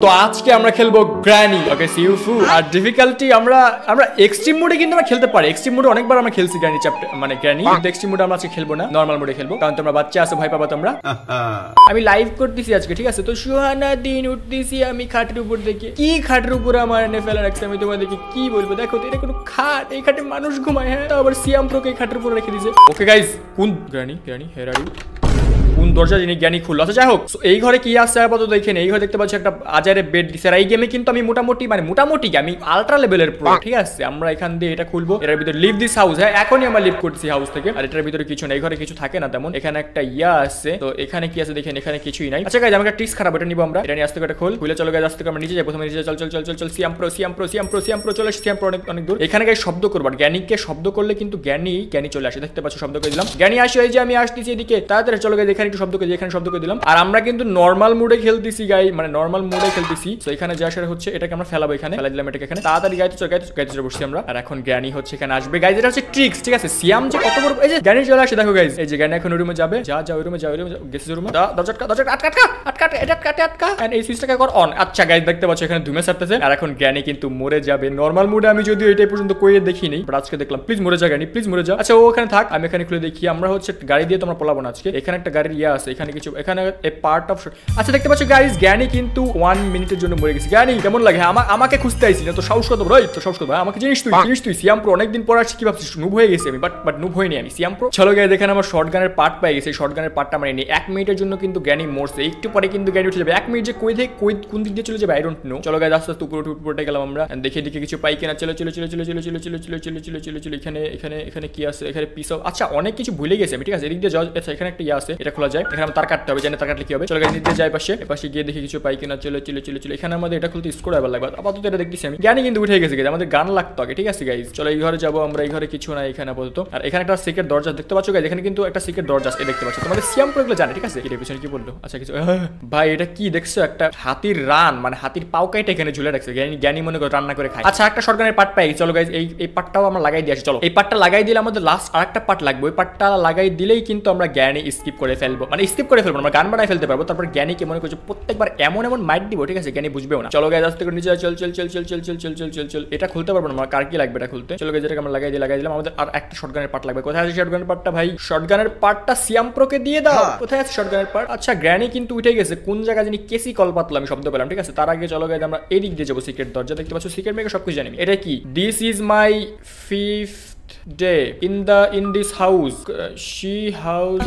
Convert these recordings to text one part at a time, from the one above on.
তো আজকে আমরা খেলব গ্র্যানি ওকে সিউফু আর ডিফিকাল্টি আমরা আমরা এক্সট্রিম মোডে কিন্তু আমরা খেলতে পারি। এক্সট্রিম মোডে অনেকবার আমরা খেলছি গ্র্যানি চ্যাপ্টার মানে গ্র্যানি কিন্তু এক্সট্রিম মোডে আমরা আজকে খেলব না। নর্মাল মোডে খেলব কারণ তোমরা বাচ্চা আছো ভয় পাবা তোমরা। আমি লাইভ করতেছি আজকে ঠিক আছে? তো সুহানা দিন উঠতেছি আমি খাটের উপর দেখে। কি খাটের উপর আমার এনে ফেলা রাখছে আমি তোমাদেরকে কি বলব? দেখো তো এটা কোনো খাট এই খাটে মানুষ ঘুমায় হ্যাঁ? তো আবার সিয়াম প্রোকে খাটের উপর রেখে দিয়েছে ওকে গাইজ কোন? গ্র্যানি গ্র্যানি হেয়ার কোন দরজা যিনি জ্ঞানী খুললো। আচ্ছা যাই হোক এই ঘরে কি আসছে আপাতত দেখেন এই ঘরে দেখতে পাচ্ছি একটা আজারে বেড দিছে আর এই গেমে কিন্তু আমি মোটামুটি মানে মোটামুটি আমি আলট্রা লেভেলের প্রো ঠিক আছে? আমরা এখান দিয়ে এটা খুলবো। এটার ভিতরে লিভ দিস হাউস হ্যাঁ এখনই আমরা লিভ করছি হাউস থেকে। আর এটার ভিতরে কিছু নেই ঘরে কিছু থাকে না তেমন। এখানে একটা ইয়া আছে তো এখানে কি আছে দেখেন এখানে কিছুই নাই। আচ্ছা গাইজ আমাকে টিক্স খারাপ এটা নিবো আমরা। এটা নিয়ে আসতে করে খোল। খুলে চলো গাইজ আসতে আমরা নিচে যাই। প্রথমে নিচে চল চল চল চল চল Siam pro Siam pro Siam pro Siam pro চলে সিয়াম প্রো অনেক অনেক দূর। এখানে গাইজ শব্দ করব। আর জ্ঞানীকে শব্দ করলে কিন্তু জ্ঞানী জ্ঞানী চলে আসে। দেখতে পাচ্ছ শব্দ করে দিলাম। জ্ঞানী আসে এই যে আমি আসতেছি এদিকে। তাড়াতাড়ি চলো গাইজ এখানে একটু শব্দ করে এখানে শব্দ করে দিলাম। আর আমরা কিন্তু নর্মাল মুডে খেলতেছি গাই মানে নর্মাল মোডে খেলতেছি। তো এখানে যা সেটা হচ্ছে, এটাকে আমরা ফেলাবো এখানে। ফেলা দিলাম এটাকে এখানে। তাড়াতাড়ি গাইতে চলে গাইতে গাইতে বসছি আমরা। আর এখন জ্ঞানী হচ্ছে এখানে আসবে। গাইজ এটা হচ্ছে ট্রিক্স ঠিক আছে? সিয়াম যে কত বড় এই যে জ্ঞানী চলে আসে, দেখো গাইজ এই যে জ্ঞানী এখন রুমে যাবে। যা যা, ওই রুমে যা, ওই রুমে গেছে রুমে দরজা আটকা দরজা আটকা আটকা আটকা এটা আটকা আটকা। এন্ড এই সুইচটাকে কর অন আচ্ছা গাইজ দেখতে পাচ্ছ, এখানে ধুমে সারতেছে আর এখন জ্ঞানী কিন্তু মরে যাবে। নর্মাল মুডে আমি যদিও এটাই পর্যন্ত কইয়ে দেখিনি বাট আজকে দেখলাম। প্লিজ মরে যা, জ্ঞানী। প্লিজ মরে যা। আচ্ছা ও ওখানে থাক। আমি এখানে খুলে দেখি। আমরা হচ্ছে গাড়ি দিয়ে তোমরা পলাবো না আজকে। এখানে একটা গাড়ির ইয়ে আছে এখানে কিছু এখানে এ পার্ট অফ আচ্ছা দেখতে পাচ্ছ গাইজ জ্ঞানী কিন্তু ওয়ান মিনিটের জন্য মরে গেছে জ্ঞানী কেমন লাগে হ্যাঁ, আমাকে খুঁজতে আইছি না তো সাহস কত তো সাহস কত ভাই আমাকে জিনিস তুই জিনিস তুই সিয়াম প্রো অনেকদিন পর আসছি কি ভাবছিস নুব হয়ে গেছি আমি বাট বাট নুব হয়নি আমি সিয়াম প্রো চলো গাই দেখেন আমার শর্ট গানের পার্ট পাই গেছে শর্ট গানের পার্টটা আমার নেই এক মিনিটের জন্য কিন্তু জ্ঞানী মরছে একটু পরে কিন্তু জ্ঞানী উঠে যাবে এক মিনিট যে কই থেকে কই কোন দিক দিয়ে চলে যাবে আই ডোন্ট নো চলো গাই আস্তে আস্তে উপরে উপরে গেলাম আমরা দেখে দেখে কিছু পাই কিনা চলো চলো চলো চলো চলো চলো চলো চলো চলো চলো চলো চলো এখানে এখানে এখানে কি আছে এখানে পিস আচ্ছা অনেক কিছু ভুলে গেছে আমি ঠিক আছে এদিক দিয়ে আচ্ছা এখানে একটা ইয়ে আছে এটা খোলা যায়। এখানে তার কাটতে হবে জানি তার কাটলে কি হবে। চলো নিতে যাই পাশে। এপাশে গিয়ে দেখি কিছু পাই কিনা। চলো চলো চলো চলো। এখানে আমাদের এটা খুলতে স্কোর আবার লাগবে। আপাতত এটা দেখতেছি আমি। জ্ঞানী কিন্তু উঠে গেছে guys, আমাদের গান লাগতো আগে ঠিক আছে গাইজ চলো এই ঘরে যাব আমরা এই ঘরে কিছু না এখানে আপাতত। আর এখানে একটা সিক্রেট দরজা দেখতে পাচ্ছ গাইজ এখানে কিন্তু একটা সিক্রেট দরজা আছে দেখতে পাচ্ছ। তোমাদের সিয়াম প্রোগুলো জানে ঠিক আছে? এটার পিছনে কি বলল? আচ্ছা কিছু ভাই এটা কি দেখছ? একটা হাতির রান মানে হাতির পাও কাইটা এখানে ঝুলে রাখছে। জ্ঞানী জ্ঞানী মনে করে রান্না করে খায়। আচ্ছা একটা সরকারের পার্ট পাই। চলো গাইজ এই এই পার্টটাও আমরা লাগাই দিয়ে আসি। চলো। এই পার্টটা লাগাই দিলে আমাদের লাস্ট আরেকটা পার্ট লাগবে। ওই পার্টটা লাগাই দিলেই কিন্তু আমরা জ্ঞানী স্কিপ করে ফেলব। মানে স্কিপ করে ফেলব আমরা গান বানায় ফেলতে পারব। তারপর জ্ঞানীকে মনে করছে প্রত্যেকবার এমন এমন মাইট দিব ঠিক আছে? জ্ঞানী বুঝবেও না। চলো গাইজ আস্তে করে নিচে চল চল চল চল চল চল চল চল চল চল। এটা খুলতে পারব না আমার কার কি লাগবে এটা খুলতে? চলো গাইজ এটাকে আমরা লাগাই দিয়ে লাগাই দিলাম। আমাদের আর একটা শর্টগানের পার্ট লাগবে। কোথায় আছে শর্টগানের পার্টটা ভাই? শর্টগানের পার্টটা সিয়াম প্রোকে দিয়ে দাও। কোথায় আছে শর্টগানের পার্ট আচ্ছা গ্র্যানি কিন্তু উঠে গেছে। কোন জায়গায় জানি কেসি কল পাতলো আমি শব্দ পেলাম ঠিক আছে? তার আগে চলো গাইজ আমরা এদিক দিয়ে যাব সিক্রেট দরজা। দেখতে পাচ্ছ সিক্রেট মেকে সবকিছু জানি এটা কি? This is my fifth day in the in this house she house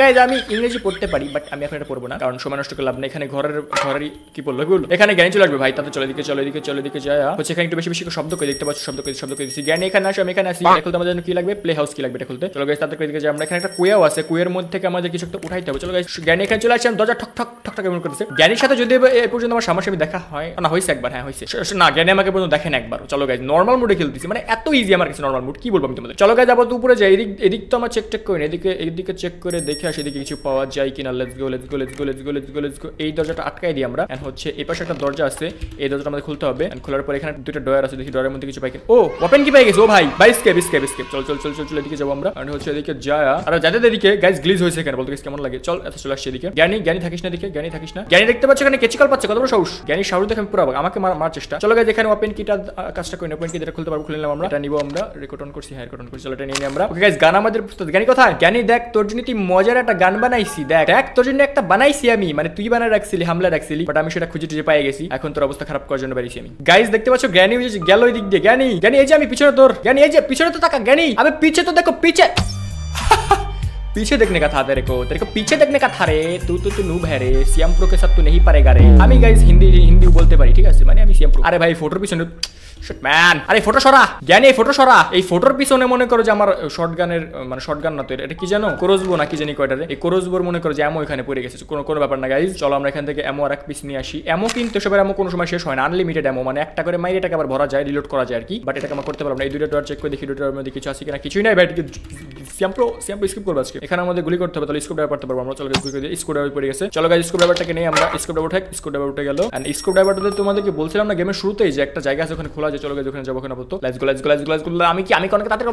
guys আমি ইংরেজি পড়তে পারি বাট আমি এখন এটা পড়ব না কারণ সময় নষ্ট করে লাভ নেই এখানে ঘরের ঘরের কি বলল এখানে জ্ঞানী চলে আসবে ভাই তাতে চলে দিকে চলে দিকে চলে দিকে যায়। হচ্ছে এখানে একটু বেশি বেশি শব্দ করে দেখতে পাচ্ছ শব্দ করে শব্দ করে দিচ্ছি জ্ঞানী এখানে আসে আমি এখানে আসি। এটা খুলতে আমাদের জন্য কি লাগবে? প্লে হাউস কি লাগবে এটা খুলতে? চলো গাইজ তাতে করে দিকে যাই আমরা। এখানে একটা কুয়াও আছে কুয়ের মধ্যে থেকে আমাদের কিছু একটা উঠাইতে হবে। চলো গাইজ জ্ঞানী এখানে চলে আসছে দরজা ঠক ঠক ঠক ঠক এমন করতেছে জ্ঞানীর সাথে যদি এ পর্যন্ত আমার সামনাসামনি দেখা হয় না হয়েছে একবার হ্যাঁ হয়েছে। না জ্ঞানী আমাকে পর্যন্ত দেখেন একবার চলো গাইজ নর্মাল মুডে খেলতেছি মানে এত ইজি আমার কাছে নর্মাল মুড কি বলব আমি তোমাদের? চলো গাইজ আবার তো উপরে যাই, এদিক এদিক তো আমার চেক টেক করি না, এদিকে এদিকে চেক করে দেখে আসি, এদিকে কিছু পাওয়া যায় কিনা let's go let's go let's go let's go let's go let's go এই দরজাটা আটকাই দিই আমরা এন্ড হচ্ছে এই পাশে একটা দরজা আছে, এই দরজাটা আমাদের খুলতে হবে এন্ড খোলার পর এখানে দুটো ডয়ার আছে, দেখি ডয়ারের মধ্যে কিছু পাই ও ওপেন কি পাই গেছে? ও ভাই বাই স্কেপ স্কেপ স্কেপ চল চল চল চল চল, এদিকে যাব আমরা এন্ড হচ্ছে এদিকে যায়, আর যাদের এদিকে গাইস গ্লিজ হয়েছে এখানে, বলতে কেমন লাগে? চল এত চলে আসছে এদিকে। জ্ঞানী জ্ঞানী থাকিস না এদিকে, জ্ঞানী থাকিস না। জ্ঞানী দেখতে পাচ্ছ এখানে কেচিকল পাচ্ছে, কত বড় সাহস। জ্ঞানী সাহস দেখে আমি পুরো আমাকে মার চেষ্টা। চলো গাইস এখানে ওপেন কিটা কাজটা করি না ওপেন কি, যেটা খুলতে পারব, খুলে নিলাম আমরা। এটা নিবো আমরা রেকর্ড অন করছি হ্যাঁ রেকর্ড অন করছি চলো এটা নিয়ে নিই আমরা ওকে গাইস গান আমাদের প্রস্তুত জ্ঞানী কোথায় জ্ঞানী দেখ তোর জন্য তুই মজার একটা গান বানাইছি দেখ দেখ তোর জন্য একটা বানাইছি আমি মানে তুই বানায় রাখছিলি হামলা রাখছিলি বাট আমি সেটা খুঁজে টুজে পাই গেছি এখন তোর অবস্থা খারাপ করার জন্য বেরিয়েছি আমি গাইস দেখতে পাচ্ছ জ্ঞানী ওই যে গেল ওই দিক দিয়ে জ্ঞানী জ্ঞানী এই যে আমি পিছনে তোর জ্ঞানী এই যে পিছনে তো তাকা জ্ঞানী আমি পিছে তো দেখো পিছে पीछे देखने का था तेरे को तेरे को पीछे देखने का था रे तू तो तू नूब है रे सीएम प्रो के साथ तू नहीं पारेगा रे আমি গাইস হিন্দি হিন্দি বলতে পারি ঠিক আছে মানে আমি সিএম প্রো আরে ভাই ফটোর পিছনে Shit, man. আরে ফটো সরা। জ্ঞানী ফটো সরা। এই ফটোর পিছনে মনে করো যে আমার শর্ট গানের মানে শর্ট গান না তো এটা কি জানো করোজবো না কি জানি এই করোজবোর মনে করো যে এমো এখানে পড়ে গেছে। কোনো কোনো ব্যাপার না গাইজ চলো আমরা এখান থেকে এমো আর এক পিস নিয়ে আসি। এমো কিন্তু সবার এমো কোনো সময় শেষ হয় না। আনলিমিটেড এমো মানে একটা করে মাইরে আবার ভরা যায় রিলোড করা যায় আর কি। বাট করতে পারব না। এই দুটো চেক করে দেখি দুটোর মধ্যে কিছু আছে কিনা। কিছুই নাই ভাই। সিয়াম্প্রো সিয়াম্প্রো স্কিপ করব আজকে। এখানে আমাদের গুলি করতে হবে তাহলে ড্রাইভার করতে পারব আমরা। চলো স্কুপ ড্রাইভার পড়ে গেছে। চলো গাইজ স্কুপ ড্রাইভারটাকে নিয়ে আমরা স্কুপ ড্রাইভার উঠে স্কুপ ড্রাইভার উঠে গেল। এন্ড স্কুপ ড্রাইভারটাতে তোমাদেরকে বলছিলাম না গেমের শুরুতেই যে একটা জায়গা আছে ওখানে খোলা আছে চলো ওখানে যাব ওখানে আপাতত। Let's go let's go let's go let's go আমি কি আমি অনেক তাড়াতাড়ি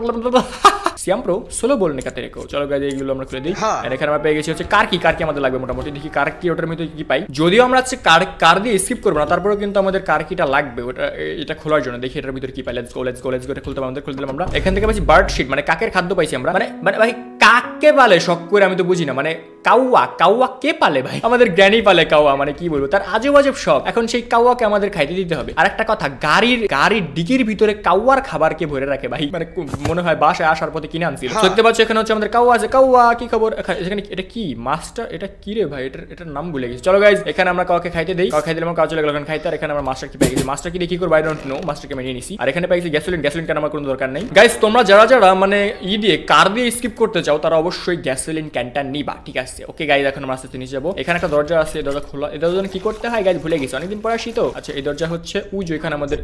সিয়াম প্রো সোলো বল নিকাতে রেখো চলো গাইজ এইগুলো আমরা খুলে দিই। আর এখানে আমরা পেয়ে গেছি হচ্ছে কার কি কার কি আমাদের লাগবে মোটামুটি। দেখি কার কি ওটার মধ্যে কি পাই। যদিও আমরা হচ্ছে কার কার দিয়ে স্কিপ করব না তারপরেও কিন্তু আমাদের কার কিটা লাগবে। ওটা এটা খোলার জন্য। দেখি এটার ভিতরে কি পাই। Let's go let's go let's go এটা খুলতে আমাদের খুলতে দিলাম আমরা এখান থেকে পাইছি বার্ড শিট মানে কাকের খাদ্য পাইছি আমরা। মানে মানে ভাই কাককে বলে শখ করে আমি তো বুঝি না। মানে কাউয়া কাউয়া কে পালে ভাই? আমাদের জ্ঞানী পালে কাউয়া মানে কি বলব? তার আজব আজব সব। এখন সেই কাউয়াকে আমাদের খাইতে দিতে হবে। আর একটা কথা গাড়ির গাড়ির ডিগির ভিতরে কাউয়ার খাবার কে ভরে রাখে ভাই। মানে মনে হয় বাসায় আসার পথে কিনে আনছিল। দেখতে পাচ্ছ এখানে হচ্ছে আমাদের কাউয়া আছে। কাউয়া কি খবর? এখানে এটা কি? মাস্টার এটা কি রে ভাই? এটার এটার নাম ভুলে গেছি। চলো গাইজ এখানে আমরা কাউকে খাইতে দেই। কাউ খাইতে দিলাম কাউ চলে গেল। ওখানে খাইতে আর এখানে আমরা মাস্টার কি পেয়ে গেছি? মাস্টার কি দেখি করব? আই ডোন্ট নো মাস্টারকে মেনে নিছি। আর এখানে পেয়ে গেছি গ্যাসোলিন গ্যাসোলিন কেন আমার কোনো দরকার নেই? গাইজ তোমরা যারা যারা মানে ই দিয়ে কার দিয়ে স্কিপ করতে চাও তারা অবশ্যই গ্যাসোলিন ক্যানটা নিবা ঠিক আছে? ওকে গাইজ এখন আমরা আস্তে নিচে যাব। এখানে একটা দরজা আছে এই দরজা খোলা। এই দরজা কি করতে হয় গাইজ ভুলে গেছি অনেকদিন পরে আসি তো। আচ্ছা এই দরজা হচ্ছে উই যে এখানে আমাদের.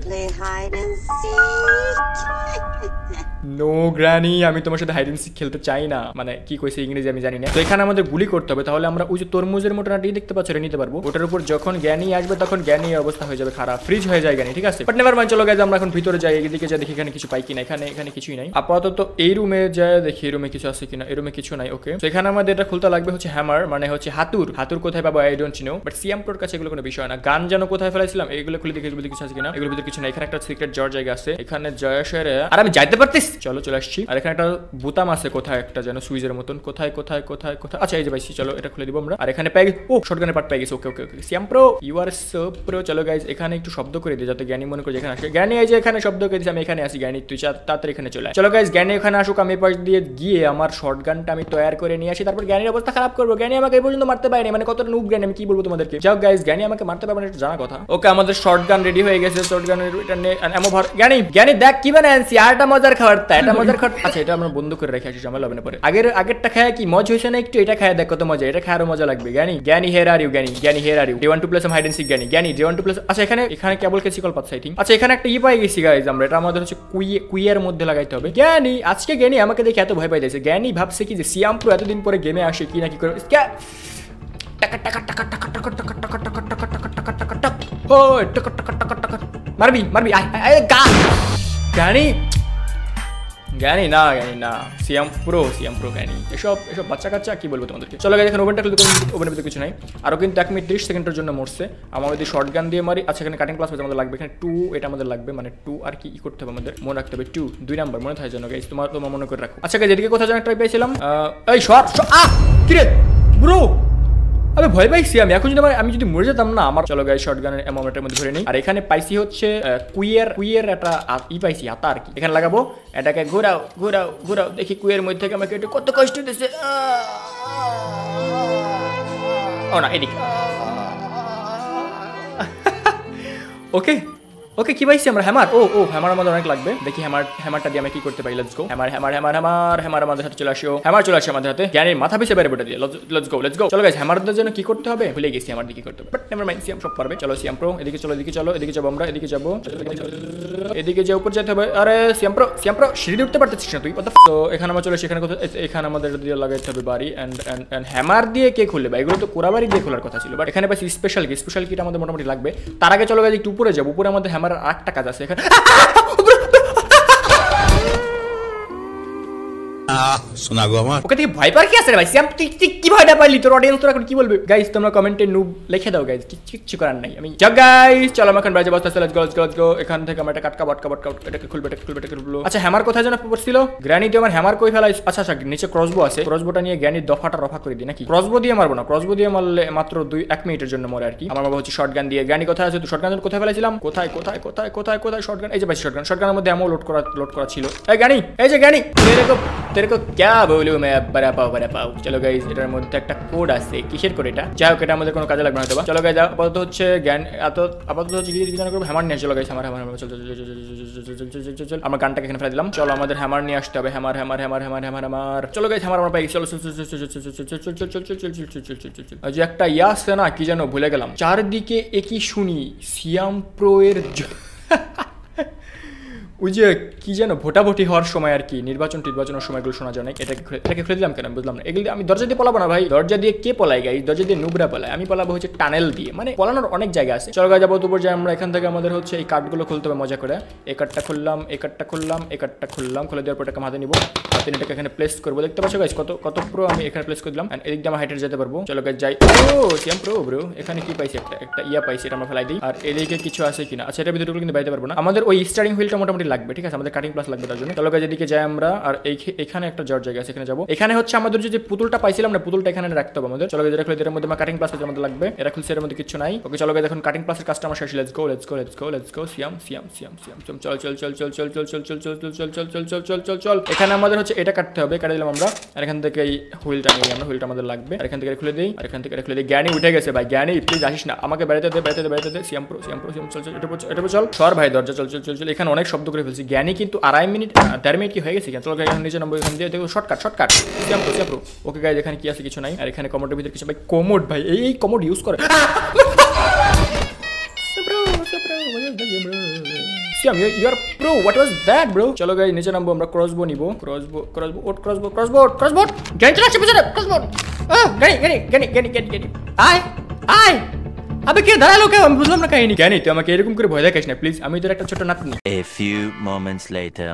নো গ্র্যানি আমি তোমার সাথে হাইড সিক খেলতে চাই না। মানে কি কইছে ইংরেজি আমি জানি না। তো এখানে আমাদের গুলি করতে হবে তাহলে আমরা ওই যে তরমুজের মতো নাটি দেখতে পাচ্ছ এটা নিতে পারব। ওটার উপর যখন জ্ঞানী আসবে তখন জ্ঞানী অবস্থা হয়ে যাবে খারাপ। ফ্রিজ হয়ে যায় জ্ঞানী ঠিক আছে? বাট নেভার মাইন্ড চলো গাইজ আমরা এখন ভিতরে যাই এদিকে যাই দেখি এখানে কিছু পাই কিনা। এখানে এখানে কিছুই নাই। আপাতত এই রুমে যায় দেখি এই রুমে কিছু আছে কিনা। এই রুমে কিছু নাই ওকে তো এখানে আমাদের এটা খুলতে লাগবে হচ্ছে হ্যামার মানে হচ্ছে হাতুর। হাতুর কোথায় পাবো? I don't know but Siam প্রোর কাছে এগুলো কোনো বিষয় না। গান যেন কোথায় ফেলাইছিলাম? এগুলো খুলে দেখি, এগুলো কিছু আছে কিনা? এগুলোর ভিতরে কিছু না এখানে একটা সিক্রেট জ্বর জায়গা আছে। এখানে জয়াশের আর, আমি যাইতে পারতিস চলো, চলে আসছি। আর এখানে একটা বুতাম আছে। কোথায় একটা যেন সুইজের মতন। কোথায় কোথায় কোথায় কোথায় আচ্ছা এই যে পাইছি। চলো, এটা খুলে দিব আমরা। আর এখানে পাই ও শর্টগানের পার্ট পেয়ে গেছি। Okay okay okay Siam pro you are so pro চলো গাইজ এখানে একটু শব্দ করে দিই, যাতে জ্ঞানী মনে করে যেখানে আসে। জ্ঞানী, এই যে এখানে শব্দ করে দিয়েছি, আমি এখানে আসি জ্ঞানী, তুই তাড়াতাড়ি এখানে চলে। চলো গাইজ জ্ঞানী এখানে আসুক। আমি পাশ দিয়ে গিয়ে আমার শর্টগানটা আমি তৈরি করে নিয়ে আসি। তারপর জ্ঞানীর অবস্থা খারাপ করব। জ্ঞানী আমাকে এই পর্যন্ত মারতে পারেনি। মানে কতটা নুব জ্ঞানী আমি কি বলব তোমাদেরকে? যাও গাইজ জ্ঞানী আমাকে মারতে পারবে না জানা কথা। ওকে, আমাদের শর্টগান রেডি হয়ে গেছে। শর্টগানের এটা এমন ভর জ্ঞানী জ্ঞানী দেখ কি বানায় আনছি আরটা মজার খাবার তা এটা মজার খাবার আচ্ছা এটা আমরা বন্ধ করে রেখে আসি হবে না পরে। আগের আগেরটা খায় কি? মজা হয়েছে না একটু? এটা খায় দেখ কত মজা। এটা খায় আরও মজা লাগবে। জ্ঞানী জ্ঞানী হেয়ার আর ইউ জ্ঞানী জ্ঞানী here are you day one two plus hide and seek জ্ঞানী জ্ঞানী ডে ওয়ান টু প্লাস আচ্ছা এখানে এখানে কেবল খেয়েছি কল পাচ্ছি থিং আচ্ছা এখানে একটা ই পাই গেছি গাইজ আমরা। এটা আমাদের হচ্ছে কুই কুইয়ের মধ্যে লাগাইতে হবে। জ্ঞানী আজকে জ্ঞানী আমাকে দেখে এত ভয় পাই দিয়েছে জ্ঞানী ভাবছে কি যে সিয়াম প্রো এতদিন পরে গেমে আসে কি না কি করে ক্যা- টাকা টাকা টাকা টাকা টাকা টাকা টাকা টাকা টাকা টাকা টাকা টাকা টাকা ও টাকা টাকা টাকা টাকা মারবি মারবি আয় আয় গা জ্ঞানী জ্ঞানী না জ্ঞানী না সিয়াম প্রো সিয়াম প্রো জ্ঞানী এসব এসব বাচ্চা কাচ্চা কি বলব তোমাদেরকে চলো গাইজ এখন ওভেনটা খুলতে ওভেনের ভিতরে কিছু নাই আরও কিন্তু এক মিনিট তিরিশ সেকেন্ডের জন্য মরছে আমার যদি শর্ট গান দিয়ে মারি আচ্ছা এখানে কাটিং প্লাস আমাদের লাগবে এখানে টু এটা আমাদের লাগবে মানে টু আর কি ই করতে হবে আমাদের মনে রাখতে হবে টু দুই নাম্বার মনে থাকে যেন গাইজ তোমার তোমার মনে করে রাখো আচ্ছা গাইজ এদিকে কোথায় যেন ট্রাই পেয়েছিলাম এই শর্ট আহ কিরে, ব্রো, আমি ভয় পাইছি, আমি এখন যদি আমি যদি মরে যেতাম না, আমার চলো গাই শর্ট গানের অ্যামাউন্টের মধ্যে ধরে নিই। আর এখানে পাইছি হচ্ছে কুইয়ের কুইয়ের একটা ই পাইছি, আতা আর কি। এখানে লাগাবো, এটাকে ঘোরাও ঘোরাও ঘোরাও। দেখি কুইয়ের মধ্যে থেকে আমাকে একটু কত কষ্ট দিছে। ও না, এদিকে। ওকে ওকে কি পাইছি আমরা হ্যামার ও ও হ্যামার আমাদের অনেক লাগবে। দেখি হ্যামার হ্যামারটা দিয়ে আমি কি করতে পারি? Let's go hammer hammer hammer hammer hammer আমাদের হাতে চলে আসো হ্যামার চলে আসে আমাদের হাতে। জ্ঞানের মাথা পিছিয়ে বেড়ে বেটে দিয়ে। লেটস গো লেটস গো চলো গাইস হ্যামারদের জন্য কি করতে হবে? ভুলে গেছি আমার দিকে করতে হবে। বাট নেভার মাইন্ড সিয়াম সব পারবে। চলো সিয়াম প্রো এদিকে চলো এদিকে চলো, এদিকে যাব আমরা, এদিকে যাব। এদিকে যে উপর যেতে হবে। আরে সিয়াম প্রো সিয়াম প্রো সিঁড়ি উঠতে পারতেছিস না তুই? তো এখানে আমরা চলে এখানে কোথাও এখানে আমাদের দিয়ে লাগাইতে হবে বাড়ি। এন্ড এন্ড এন্ড হ্যামার দিয়ে কে খুলবে? বা এগুলো তো কোরা বাড়ি দিয়ে খোলার কথা ছিল। বাট এখানে পাচ্ছি স্পেশাল কি স্পেশাল কিটা আমাদের মোটামুটি লাগবে। তার আগে চলো গাইজ একটু উপরে যাব। উপরে আমাদের হ্যামার আটটা কাজ আছে। এখানে শোনা গো আমার। ওকে থেকে ভয় পার কি আছে রে ভাই? শ্যাম, তুই তুই কি ভয়টা পাইলি? তোর অডিয়েন্স তোর এখন কি বলবে? গাইস তোমরা কমেন্টে নুব লিখে দাও গাইস কিচ্ছু করার নাই। আমি যাক গাইস চলো আমরা এখন বাজে বস্তা লেটস গো লেটস গো এখান থেকে আমরা এটা কাটকা, বটকা বটকা, এটাকে খুলবে এটাকে খুলবে, এটাকে খুলবো। আচ্ছা গ্র্যানি আচ্ছা আচ্ছা ক্রসবোটা নিয়ে জ্ঞানী দফাটা রফা করে দিই, নাকি? ক্রসবো দিয়ে ক্রসবো দিয়ে মারলে মাত্র দুই এক মিনিটের জন্য মরে আর কি। আমার বাবা হচ্ছে শর্ট গান দিয়ে। জ্ঞানী কোথায় আছে? তো শর্ট গান কোথায় ফেলাইছিলাম? কোথায় কোথায় কোথায় কোথায় কোথায় শর্ট গান এই যে ভাই শর্ট গান শর্ট গানের মধ্যে এমন লোড করা লোড করা ছিল। এই জ্ঞানী এই যে জ্ঞানী তেরে মেরে কো ক্যা বলু মে বড়া পাও বড়া পাও চলো গাইজ এটার মধ্যে একটা কোড আছে কিসের কোড এটা যাই হোক এটা আমাদের কোনো কাজে লাগবে না হয়তো চলো গাইজ আপাতত হচ্ছে জ্ঞান এত আপাতত হচ্ছে গিয়ে বিজ্ঞান করব হ্যামার নিয়ে চলো গাইজ হ্যামার হ্যামার চল চল আমার গানটাকে এখানে ফেলে দিলাম চলো আমাদের হ্যামার নিয়ে আসতে হবে hammer hammer hammer hammer hammer hammer চলো গাইজ হ্যামার আমার পাই চলো যে একটা ইয়া আছে না কি যেন ভুলে গেলাম চারদিকে একই শুনি সিয়াম প্রো এর ওই যে কি যেন ভোটাভুটি হওয়ার সময় আর কি, নির্বাচন টির্বাচনের সময়গুলো শোনা যায় অনেক এটাকে এটাকে খুলে দিলাম কেন? বুঝলাম না। এগুলো আমি দরজা দিয়ে পলাবো না ভাই। দরজা দিয়ে কে পলাই গাই দরজা দিয়ে নুবরা পলায়। আমি পলাবো হচ্ছে টানেল দিয়ে। মানে পলানোর অনেক জায়গা আছে। চলো গাছ যাব দুপুর যে আমরা এখান থেকে আমাদের হচ্ছে এই কার্ডগুলো খুলতে হবে মজা করে। এ কার্ডটা খুললাম, এই কার্ডটা খুললাম, এই কার্ডটা খুললাম। খুলে দেওয়ার পর এটাকে হাতে নিবো। দেন এটাকে এখানে প্লেস করব দেখতে পাচ্ছ গাইস কত কত প্রো আমি এখানে প্লেস করে দিলাম এদিক দিয়ে আমার হাইটে যেতে পারব চলো গাইস যাই ও সিএম প্রো ব্রো এখানে কি পাইছি একটা একটা ইয়া পাইছি এটা আমরা ফেলাই দিই আর এদিকে কিছু আছে কিনা আচ্ছা এটা ভিতরে কিন্তু বাইতে পারব না আমাদের ওই স্টারিং হুইলটা মোটামুটি লাগবে ঠিক আছে আমাদের কাটিং প্লাস লাগবে তার জন্য চলো গাইস এদিকে যাই আমরা আর এখানে একটা জর্জ জায়গা আছে এখানে যাব এখানে হচ্ছে আমাদের যে পুতুলটা পাইছিলাম না পুতুলটা এখানে রাখতে হবে আমাদের চলো গাইস এটা খুলে এর মধ্যে আমার কাটিং প্লাস আমাদের লাগবে এটা খুলছে এর মধ্যে কিছু নাই ওকে চলো গাইস এখন কাটিং প্লাসের কাজটা আমার শেষ let's go let's go let's go let's go Siam Siam Siam Siam Siam চল চল চল চল চল চল চল চল চল চল চল চল চল চল চল চল এখানে আমাদের হচ্ছে এটা কাটতে হবে, কাটে দিলাম আমরা। আর এখান থেকে এই হুইলটা নিয়ে আমরা, হুইলটা আমাদের লাগবে। আর এখান থেকে খুলে দিই, আর এখান থেকে খুলে দিই। জ্ঞানী উঠে গেছে ভাই, জ্ঞানী প্লিজ আসিস না। আমাকে বেড়াতে দে বেড়াতে দে বেড়াতে দে। সিয়াম প্রো সিয়াম প্রো, সিয়াম চল চল, এটা চল। সর ভাই, দরজা, চল চল চল চল। এখানে অনেক শব্দ করে ফেলছি। জ্ঞানী কিন্তু আড়াই মিনিট দেড় মিনিট কি হয়ে গেছে চল এখন নিচে নম্বর এখান দিয়ে দেখো shortcut shortcut Siam pro Siam pro. Okay guys এখানে কি আছে কিছু নাই। আর এখানে কমোডের ভিতরে কিছু ভাই কোমোড ভাই, এই কমোড ইউজ করে। Siam, you, you are pro. What was that, bro? চলো গাই নিচে নামবো আমরা ক্রসবো নিবো ক্রসবো ক্রসবো ওট ক্রসবো ক্রসবো ক্রসবো গাড়ি চলে আসছে পিছনে ক্রসবো গাড়ি গাড়ি গাড়ি গাড়ি গাড়ি গাড়ি আয় আয় আবে কে দাঁড়াল কেউ আমি বুঝলাম না কাহিনী জ্ঞানী তুই আমাকে এরকম করে ভয় দেখাস না প্লিজ আমি তোর একটা ছোট নাতনি A few moments later.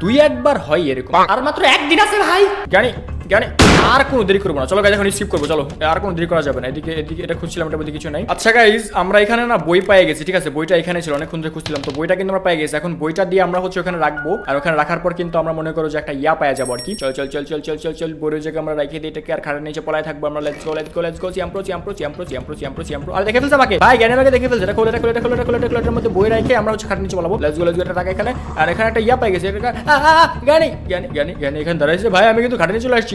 তুই একবার হয় এরকম আর মাত্র একদিন আছে ভাই জানি জানি। আর কোনো দেরি করব না। চলো গাইজ এখন স্কিপ করব, চলো। আর কোনো দেরি করা যাবে না। এদিকে এদিকে এটা খুঁজছিলাম এটা কিছু নাই। আচ্ছা গাইজ আমরা এখানে না বই পেয়ে গেছি, ঠিক আছে? বইটা এখানে ছিল, অনেকক্ষণ ধরে খুঁজছিলাম। তো বইটা কিন্তু আমরা পেয়ে গেছি। এখন বইটা দিয়ে আমরা হচ্ছে ওখানে রাখব। আর ওখানে রাখার পর কিন্তু আমরা মনে করো যে একটা ইয়া পাওয়া যাব আর কি। চল চল চল চল চল চল চল বইয়ের জায়গায় আমরা রেখে দিই। এটাকে আর খাটের নিচে পলায় থাকব আমরা। Let's go let's go let's go Siam pro Siam pro Siam pro Siam pro Siam pro Siam pro আর দেখে ফেলছে আমাকে? ভাই, জ্ঞানী আমাকে দেখে ফেলছে। এটা খোলে এটা খোলে এটা খোলে এটা খোলে এটা খোলে, এটার মধ্যে বই রেখে আমরা হচ্ছে খাটের নিচে পলাবো। লেটস গো লেটস গো এটা রাখা এখানে। আর এখানে একটা ইয়া পাই গেছে। এটা জ্ঞানী জ্ঞানী জ্ঞানী জ্ঞানী, এখানে দাঁড়াইছে ভাই, আমি কিন্তু খাটে চলে আসছি।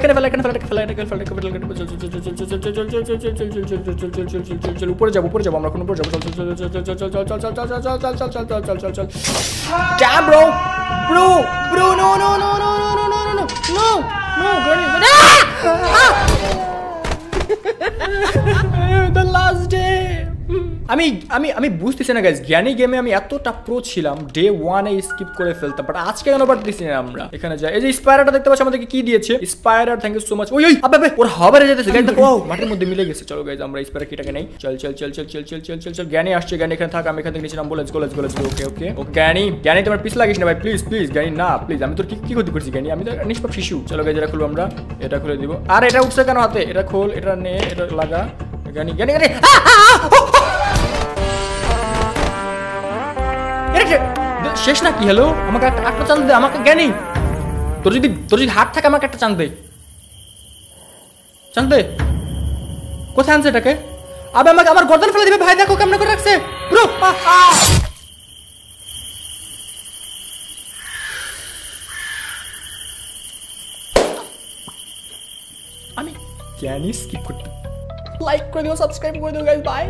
ফেলা ফেলা এখানে ফেলা এখানে ফেলা চল চল চল চল চল চল চল চল চল চল চল চল চল চল চল চল চল চল চল উপরে যাব উপরে যাব আমরা কোন উপরে যাব চল চল চল চল চল চল চল চল চল চল চল চল চল চল চল চল চল চল Damn, bro! Bro! Bro, no, no, no, no, no, no, no, no, no, no, no, Granny, ah! ah! The last day! আমি আমি আমি বুঝতেছি না গাইজ জ্ঞানী গেমে আমি এতটা প্রো ছিলাম ডে ওয়ানে স্কিপ করে ফেলতাম বাট আজকে কেন পারতেছি না আমরা? এখানে যাই। এই যে স্পায়ারটা দেখতে পাচ্ছি, আমাদেরকে কি দিয়েছে? স্পায়ার থ্যাংক ইউ সো মাচ ওই ওই, আবে ওর হাবারে যেতেছে গাইজ দেখো মাটির মধ্যে মিলে গেছে। চলো গাইজ আমরা স্পায়ার কিটাকে নেই। চল চল চল চল চল চল চল চল চল, জ্ঞানী আসছে, জ্ঞানী এখানে থাক, আমি এখান থেকে নিচে নাম বলে গো let's go let's go okay okay ও, জ্ঞানী জ্ঞানী, তোমার পিস লাগিস না, ভাই প্লিজ প্লিজ জ্ঞানী, না প্লিজ আমি তোর কি কি ক্ষতি করছি, জ্ঞানী? আমি তো নিষ্পাপ শিশু। চলো গাইজ এটা খুলবো আমরা, এটা খুলে দিব। আর এটা উঠছে কেন হাতে? এটা খোল, এটা নে, এটা লাগা। জ্ঞানী জ্ঞানী জ্ঞানী শেষ না কি হলো আমাকে একটা একটা চান্স দে, আমাকে জ্ঞানী। তোর যদি তোর যদি হাত থাকে, আমাকে একটা চান্স দে। চান্স দে। কোথায় আনছে এটাকে? আবে, আমাকে আমার গর্দন ফেলে দিবে। ভাই, দেখো কেমন করে রাখছে। ব্রো আমি জ্ঞানী স্কিপ করতে। লাইক করে দিও সাবস্ক্রাইব করে দিও গাইস বাই